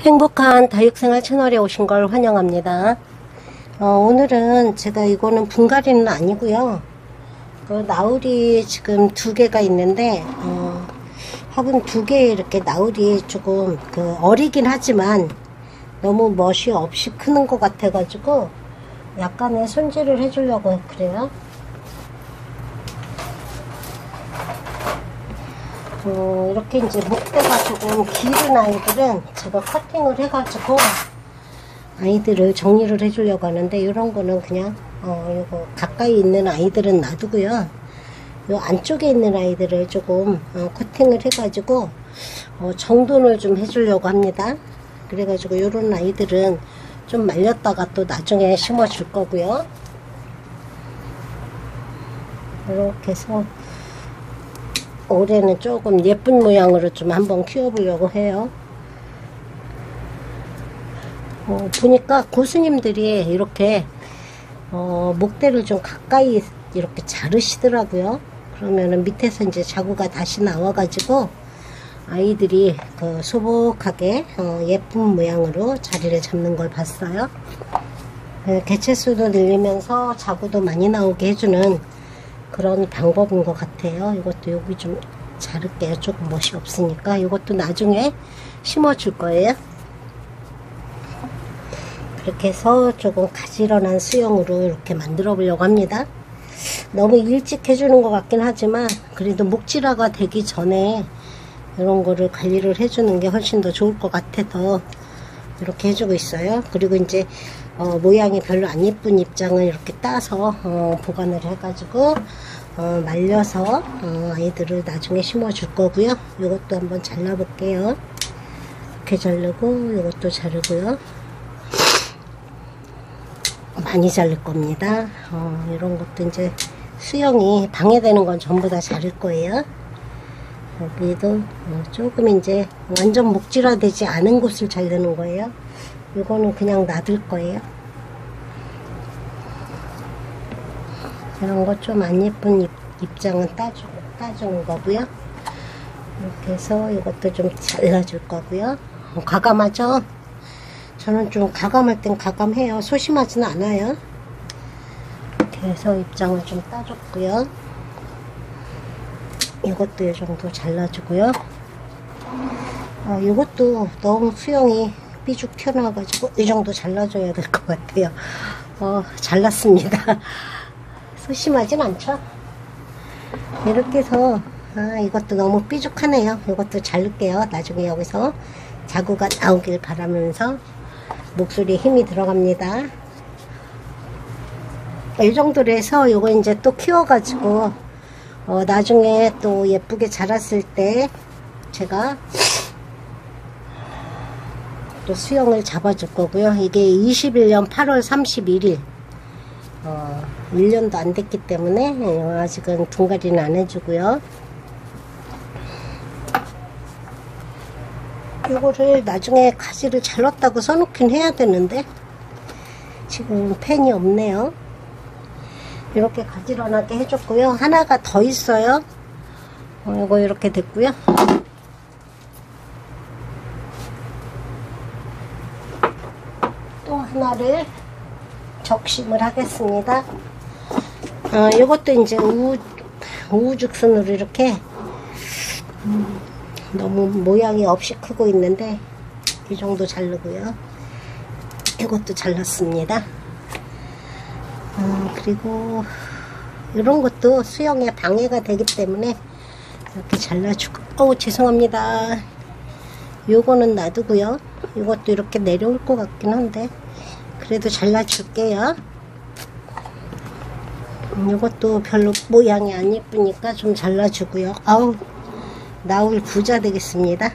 행복한 다육생활 채널에 오신 걸 환영합니다. 어, 오늘은 제가 이거는 분갈이는 아니고요. 그 나울이 지금 두 개가 있는데 어, 화분 두 개에 이렇게 나울이 조금 그 어리긴 하지만 너무 멋이 없이 크는 것 같아가지고 약간의 손질을 해주려고 그래요. 어, 이렇게 이제 목대가 조금 길은 아이들은 제가 커팅을 해가지고 아이들을 정리를 해주려고 하는데 이런 거는 그냥 어, 이거 가까이 있는 아이들은 놔두고요. 요 안쪽에 있는 아이들을 조금 어, 커팅을 해가지고 어, 정돈을 좀 해주려고 합니다. 그래가지고 이런 아이들은 좀 말렸다가 또 나중에 심어 줄 거고요. 이렇게 해서 올해는 조금 예쁜 모양으로 좀 한번 키워보려고 해요. 어, 보니까 고수님들이 이렇게 어, 목대를 좀 가까이 이렇게 자르시더라고요. 그러면은 밑에서 이제 자구가 다시 나와가지고 아이들이 그 소복하게 어, 예쁜 모양으로 자리를 잡는 걸 봤어요. 그 개체수도 늘리면서 자구도 많이 나오게 해주는 그런 방법인 것 같아요. 이것도 여기 좀 자를게요. 조금 멋이 없으니까 이것도 나중에 심어줄 거예요. 그렇게 해서 조금 가지런한 수영으로 이렇게 만들어 보려고 합니다. 너무 일찍 해주는 것 같긴 하지만 그래도 목질화가 되기 전에 이런 거를 관리를 해주는 게 훨씬 더 좋을 것 같아서 이렇게 해주고 있어요. 그리고 이제 어, 모양이 별로 안 예쁜 입장을 이렇게 따서 어, 보관을 해가지고 어, 말려서 어, 아이들을 나중에 심어 줄 거고요. 이것도 한번 잘라 볼게요. 이렇게 자르고 이것도 자르고요. 많이 자를 겁니다. 어, 이런 것도 이제 수영이 방해되는 건 전부 다 자를 거예요. 여기도 어, 조금 이제 완전 목질화 되지 않은 곳을 자르는 거예요. 이거는 그냥 놔둘 거예요. 이런 거 좀 안 예쁜 입, 입장은 따주, 따주는 거고요. 이렇게 해서 이것도 좀 잘라줄 거고요. 어, 과감하죠? 저는 좀 가감할 땐 가감해요. 소심하지는 않아요. 이렇게 해서 입장을 좀 따줬고요. 이것도 이 정도 잘라주고요. 어, 이것도 너무 수영이 삐죽 튀어나와가지고 이 정도 잘라줘야 될 것 같아요. 어, 잘랐습니다. 소심하진 않죠? 이렇게 해서 아, 이것도 너무 삐죽하네요. 이것도 자를게요. 나중에 여기서 자구가 나오길 바라면서 목소리에 힘이 들어갑니다. 이 정도로 해서 이거 이제 또 키워가지고 어, 나중에 또 예쁘게 자랐을 때 제가 또 수영을 잡아줄 거고요. 이게 21년 8월 31일 어, 1년도 안 됐기 때문에 아직은 분갈이는 안 해주고요. 이거를 나중에 가지를 잘랐다고 써놓긴 해야 되는데 지금 펜이 없네요. 이렇게 가지런하게 해줬고요. 하나가 더 있어요. 어, 이거 이렇게 됐고요. 또 하나를 적심을 하겠습니다. 어, 이것도 이제 우, 우후죽순으로 이렇게 음, 너무 모양이 없이 크고 있는데 이 정도 자르고요. 이것도 잘랐습니다. 어, 그리고 이런 것도 수영에 방해가 되기 때문에 이렇게 잘라주고 어우 죄송합니다. 요거는 놔두고요. 이것도 이렇게 내려올 것 같긴 한데 그래도 잘라줄게요. 이것도 별로 모양이 안 예쁘니까 좀 잘라주고요. 아우 나올 부자 되겠습니다.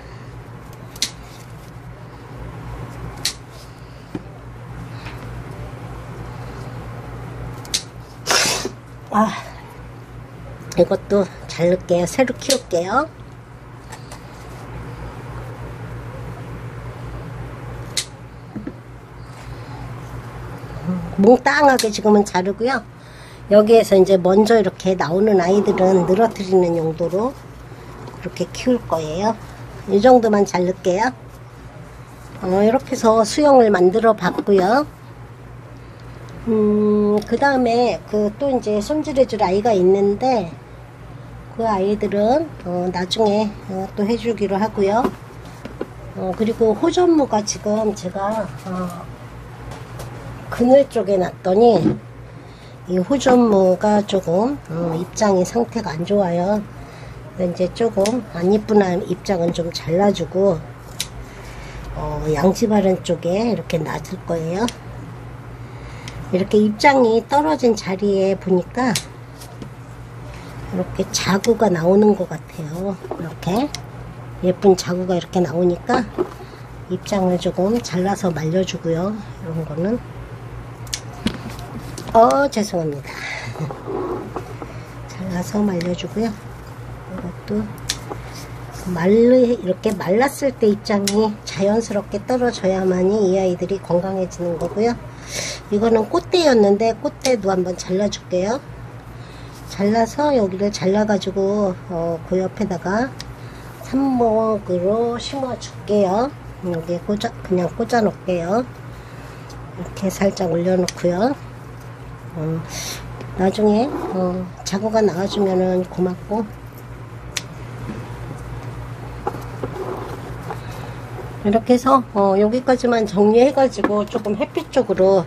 아, 이것도 자를게요. 새로 키울게요. 몽땅하게 지금은 자르고요. 여기에서 이제 먼저 이렇게 나오는 아이들은 늘어뜨리는 용도로 이렇게 키울 거예요. 이 정도만 자를게요. 어, 이렇게 해서 수영을 만들어 봤고요. 음, 그 다음에 그 또 이제 손질해줄 아이가 있는데 그 아이들은 어, 나중에 어, 또 해주기로 하고요. 어, 그리고 호전무가 지금 제가 어, 그늘 쪽에 놨더니 이 호전무가 조금 어, 입장이 상태가 안 좋아요. 이제 조금 안 이쁜 입장은 좀 잘라주고 어, 양지바른 쪽에 이렇게 놔둘 거예요. 이렇게 입장이 떨어진 자리에 보니까 이렇게 자구가 나오는 것 같아요. 이렇게 예쁜 자구가 이렇게 나오니까 입장을 조금 잘라서 말려주고요. 이런 거는 어 죄송합니다. 잘라서 말려주고요. 이것도 말르 이렇게 말랐을 때 입장이 자연스럽게 떨어져야만이 이 아이들이 건강해지는 거고요. 이거는 꽃대였는데 꽃대도 한번 잘라줄게요. 잘라서 여기를 잘라가지고 어, 그 옆에다가 삽목으로 심어줄게요. 여기에 꽂아 그냥 꽂아 놓을게요. 이렇게 살짝 올려놓고요. 어, 나중에 어, 자구가 나와주면은 고맙고 이렇게 해서 어, 여기까지만 정리해가지고 조금 햇빛 쪽으로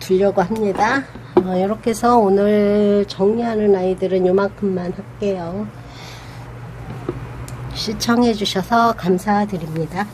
두려고 합니다. 어, 이렇게 해서 오늘 정리하는 아이들은 요만큼만 할게요. 시청해주셔서 감사드립니다.